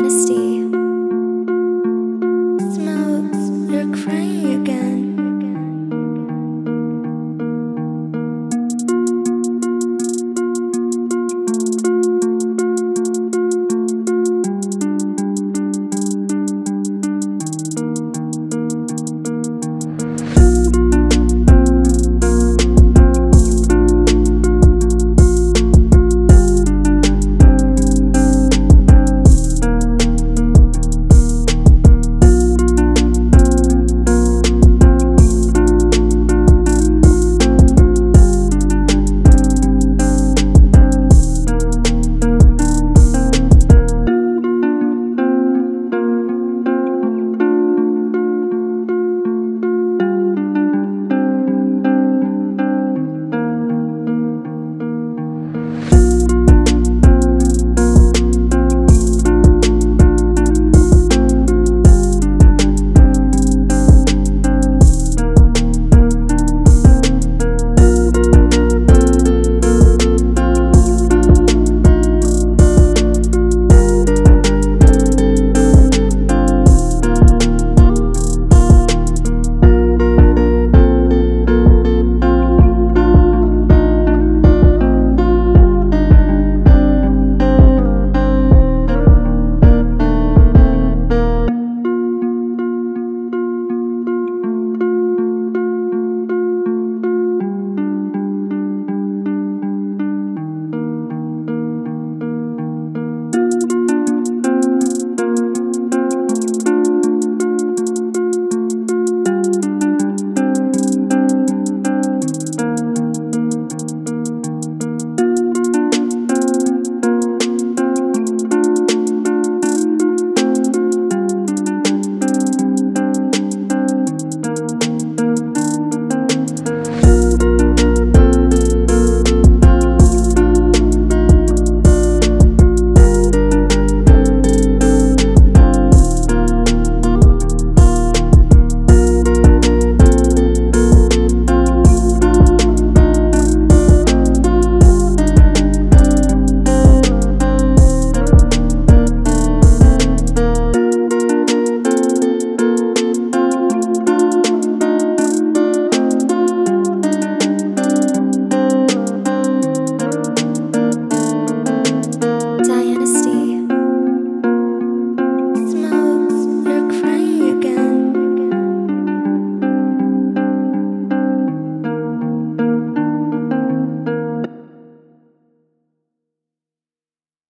Dynasty.